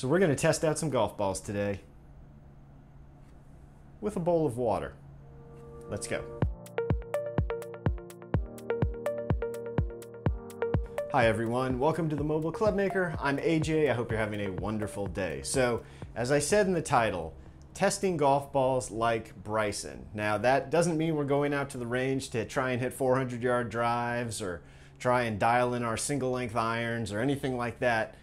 So we're going to test out some golf balls today with a bowl of water. Let's go. Hi everyone, welcome to the Mobile Clubmaker. I'm AJ, I hope you're having a wonderful day. So, as I said in the title, testing golf balls like Bryson. Now that doesn't mean we're going out to the range to try and hit 400 yard drives or try and dial in our single length irons or anything like that.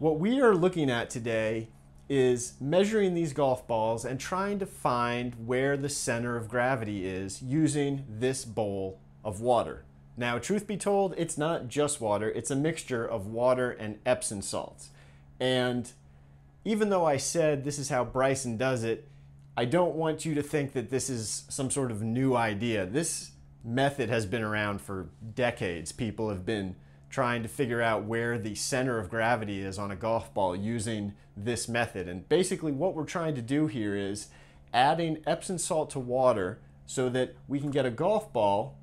What we are looking at today is measuring these golf balls and trying to find where the center of gravity is using this bowl of water. Now, truth be told, it's not just water, it's a mixture of water and Epsom salts. And even though I said this is how Bryson does it, I don't want you to think that this is some sort of new idea. This method has been around for decades. People have been trying to figure out where the center of gravity is on a golf ball using this method. And basically what we're trying to do here is adding Epsom salt to water so that we can get a golf ball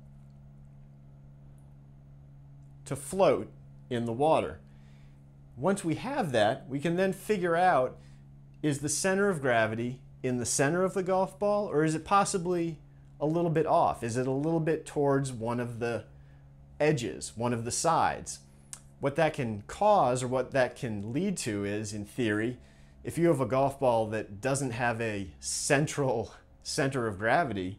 to float in the water. Once we have that, we can then figure out is the center of gravity in the center of the golf ball or is it possibly a little bit off? Is it a little bit towards one of the edges, one of the sides. What that can cause or what that can lead to is, in theory, if you have a golf ball that doesn't have a central center of gravity,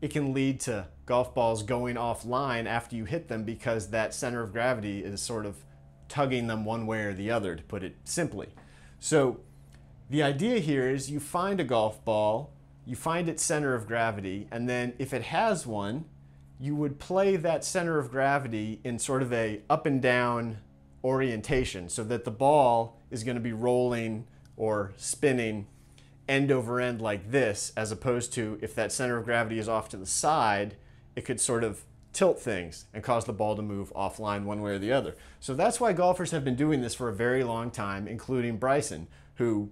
it can lead to golf balls going offline after you hit them because that center of gravity is sort of tugging them one way or the other, to put it simply. So the idea here is you find a golf ball, you find its center of gravity, and then if it has one, you would play that center of gravity in sort of a up and down orientation so that the ball is going to be rolling or spinning end over end like this as opposed to if that center of gravity is off to the side it could sort of tilt things and cause the ball to move offline one way or the other. So that's why golfers have been doing this for a very long time including Bryson who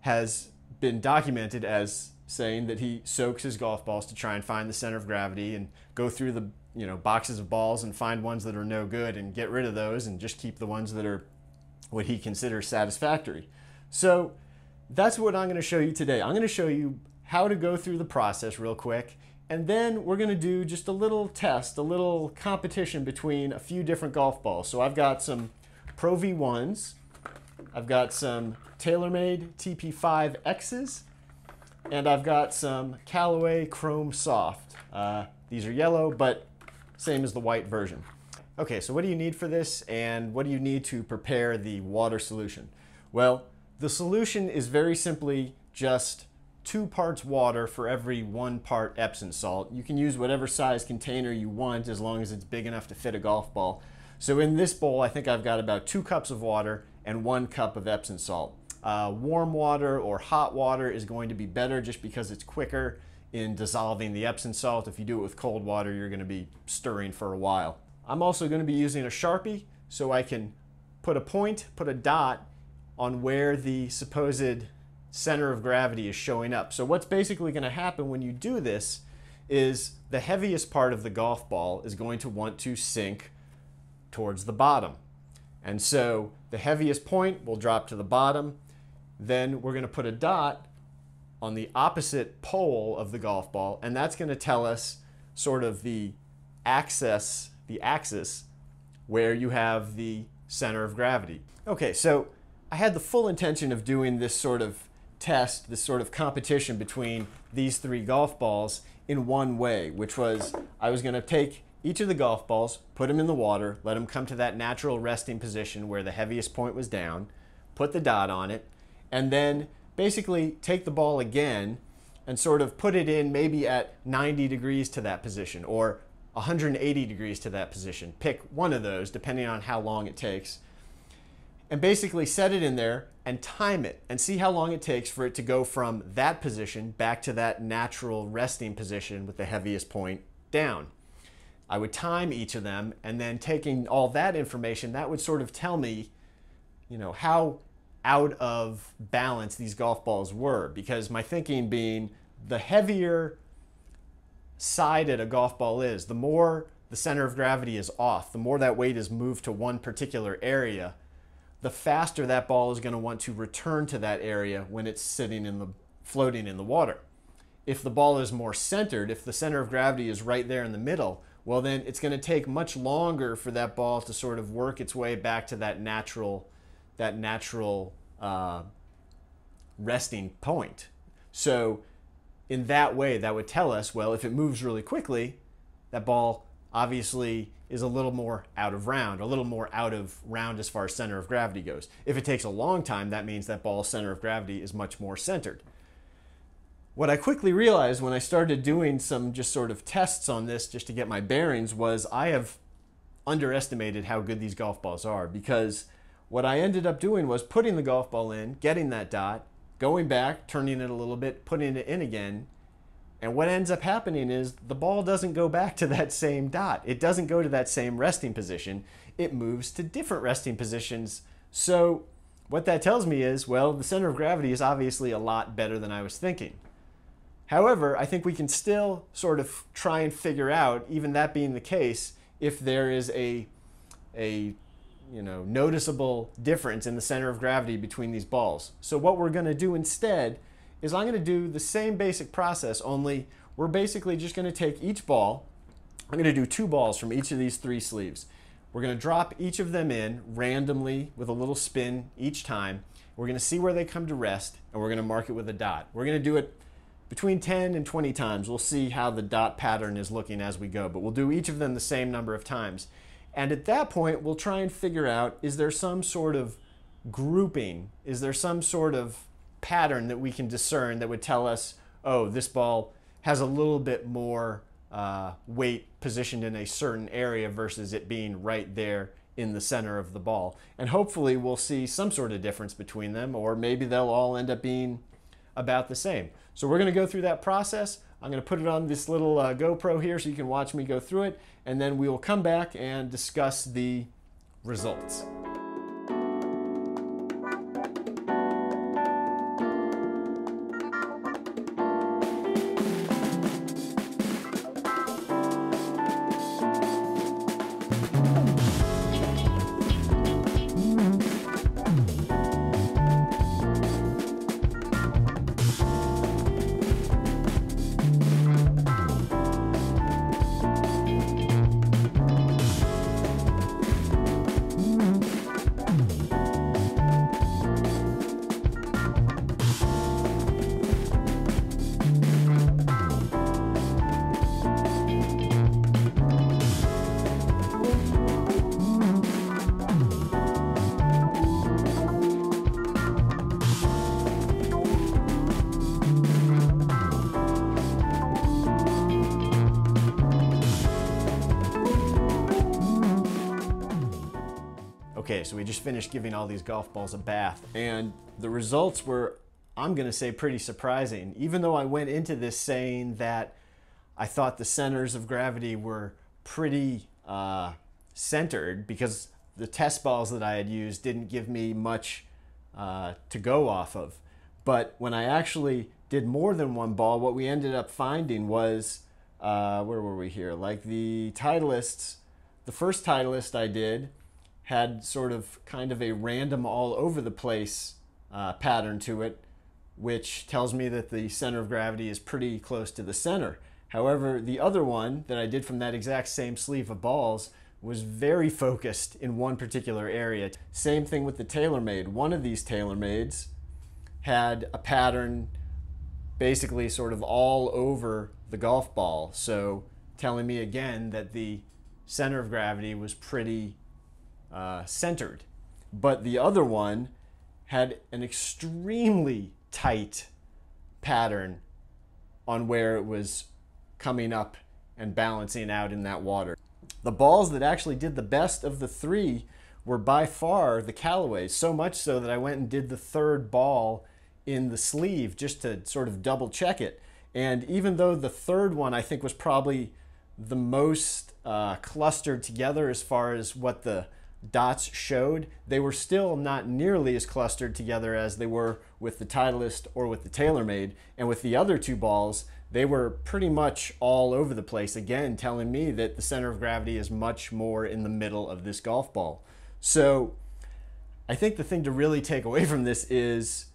has been documented as saying that he soaks his golf balls to try and find the center of gravity and go through the you know boxes of balls and find ones that are no good and get rid of those and just keep the ones that are what he considers satisfactory. So that's what I'm going to show you today. I'm going to show you how to go through the process real quick and then we're going to do just a little test, a little competition between a few different golf balls. So I've got some Pro V1s, I've got some TaylorMade TP5Xs, and I've got some Callaway Chrome Soft. Uh, these are yellow, but same as the white version. Okay, so what do you need for this and what do you need to prepare the water solution? Well, the solution is very simply just two parts water for every one part Epsom salt. You can use whatever size container you want as long as it's big enough to fit a golf ball. So in this bowl, I think I've got about two cups of water and one cup of Epsom salt. Uh, warm water or hot water is going to be better just because it's quicker in dissolving the Epsom salt. If you do it with cold water, you're going to be stirring for a while. I'm also going to be using a Sharpie so I can put a point, put a dot on where the supposed center of gravity is showing up. So what's basically going to happen when you do this is the heaviest part of the golf ball is going to want to sink towards the bottom. And so the heaviest point will drop to the bottom then we're going to put a dot on the opposite pole of the golf ball, and that's going to tell us sort of the axis, the axis where you have the center of gravity. Okay, so I had the full intention of doing this sort of test, this sort of competition between these three golf balls in one way, which was I was going to take each of the golf balls, put them in the water, let them come to that natural resting position where the heaviest point was down, put the dot on it, and then basically take the ball again and sort of put it in maybe at 90 degrees to that position or 180 degrees to that position. Pick one of those depending on how long it takes. And basically set it in there and time it and see how long it takes for it to go from that position back to that natural resting position with the heaviest point down. I would time each of them and then taking all that information, that would sort of tell me, you know, how out of balance these golf balls were because my thinking being the heavier sided a golf ball is, the more the center of gravity is off, the more that weight is moved to one particular area, the faster that ball is going to want to return to that area when it's sitting in the floating in the water. If the ball is more centered, if the center of gravity is right there in the middle, well then it's going to take much longer for that ball to sort of work its way back to that natural that natural uh, resting point. So in that way, that would tell us, well, if it moves really quickly, that ball obviously is a little more out of round, a little more out of round as far as center of gravity goes. If it takes a long time, that means that ball's center of gravity is much more centered. What I quickly realized when I started doing some just sort of tests on this just to get my bearings was I have underestimated how good these golf balls are because what I ended up doing was putting the golf ball in, getting that dot, going back, turning it a little bit, putting it in again. And what ends up happening is the ball doesn't go back to that same dot. It doesn't go to that same resting position. It moves to different resting positions. So what that tells me is, well, the center of gravity is obviously a lot better than I was thinking. However, I think we can still sort of try and figure out, even that being the case, if there is a, a you know, noticeable difference in the center of gravity between these balls. So what we're going to do instead is I'm going to do the same basic process, only we're basically just going to take each ball. I'm going to do two balls from each of these three sleeves. We're going to drop each of them in randomly with a little spin each time. We're going to see where they come to rest, and we're going to mark it with a dot. We're going to do it between 10 and 20 times. We'll see how the dot pattern is looking as we go, but we'll do each of them the same number of times. And at that point, we'll try and figure out is there some sort of grouping? Is there some sort of pattern that we can discern that would tell us, oh, this ball has a little bit more uh, weight positioned in a certain area versus it being right there in the center of the ball. And hopefully, we'll see some sort of difference between them, or maybe they'll all end up being about the same. So, we're going to go through that process. I'm going to put it on this little uh, GoPro here so you can watch me go through it, and then we will come back and discuss the results. Okay, so we just finished giving all these golf balls a bath, and the results were, I'm going to say, pretty surprising. Even though I went into this saying that I thought the centers of gravity were pretty uh, centered because the test balls that I had used didn't give me much uh, to go off of. But when I actually did more than one ball, what we ended up finding was uh, where were we here? Like the Titleists, the first Titleist I did had sort of kind of a random all over the place uh, pattern to it, which tells me that the center of gravity is pretty close to the center. However, the other one that I did from that exact same sleeve of balls was very focused in one particular area. Same thing with the TaylorMade. One of these TaylorMades had a pattern basically sort of all over the golf ball. So telling me again that the center of gravity was pretty uh, centered. But the other one had an extremely tight pattern on where it was coming up and balancing out in that water. The balls that actually did the best of the three were by far the Callaways, so much so that I went and did the third ball in the sleeve just to sort of double check it. And even though the third one I think was probably the most uh, clustered together as far as what the dots showed, they were still not nearly as clustered together as they were with the Titleist or with the TaylorMade. And with the other two balls, they were pretty much all over the place, again, telling me that the center of gravity is much more in the middle of this golf ball. So I think the thing to really take away from this is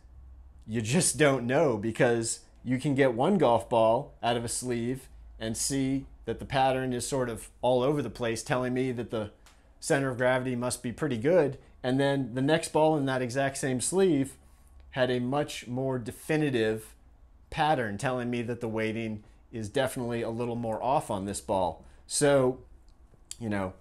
you just don't know because you can get one golf ball out of a sleeve and see that the pattern is sort of all over the place, telling me that the center of gravity must be pretty good. And then the next ball in that exact same sleeve had a much more definitive pattern telling me that the weighting is definitely a little more off on this ball. So, you know,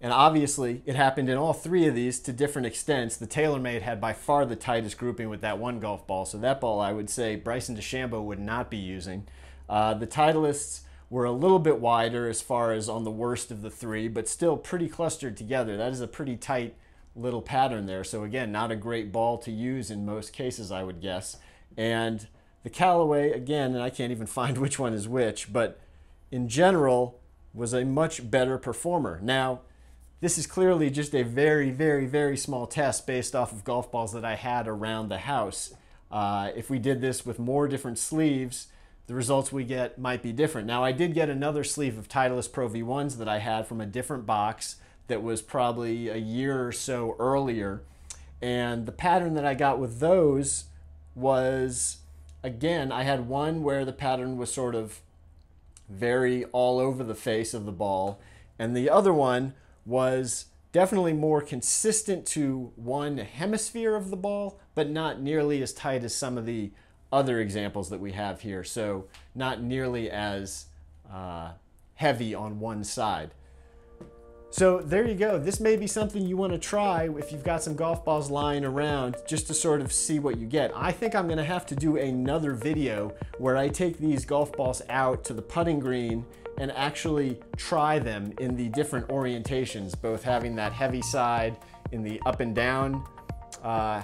and obviously it happened in all three of these to different extents. The TaylorMade had by far the tightest grouping with that one golf ball. So that ball I would say Bryson DeChambeau would not be using. Uh, the Titleists were a little bit wider as far as on the worst of the three, but still pretty clustered together. That is a pretty tight little pattern there. So again, not a great ball to use in most cases, I would guess. And the Callaway, again, and I can't even find which one is which, but in general, was a much better performer. Now, this is clearly just a very, very, very small test based off of golf balls that I had around the house. Uh, if we did this with more different sleeves, the results we get might be different. Now, I did get another sleeve of Titleist Pro V1s that I had from a different box that was probably a year or so earlier. And the pattern that I got with those was, again, I had one where the pattern was sort of very all over the face of the ball, and the other one was definitely more consistent to one hemisphere of the ball, but not nearly as tight as some of the other examples that we have here. So not nearly as uh, heavy on one side. So there you go. This may be something you want to try if you've got some golf balls lying around just to sort of see what you get. I think I'm going to have to do another video where I take these golf balls out to the putting green and actually try them in the different orientations, both having that heavy side in the up and down uh,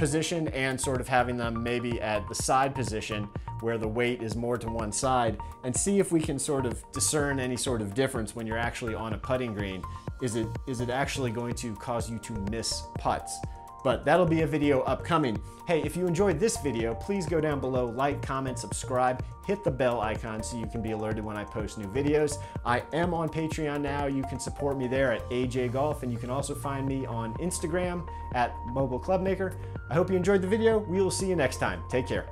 position and sort of having them maybe at the side position where the weight is more to one side and see if we can sort of discern any sort of difference when you're actually on a putting green. Is it, is it actually going to cause you to miss putts? but that'll be a video upcoming. Hey, if you enjoyed this video, please go down below, like, comment, subscribe, hit the bell icon so you can be alerted when I post new videos. I am on Patreon now. You can support me there at AJ Golf, and you can also find me on Instagram at Mobile Clubmaker. I hope you enjoyed the video. We will see you next time. Take care.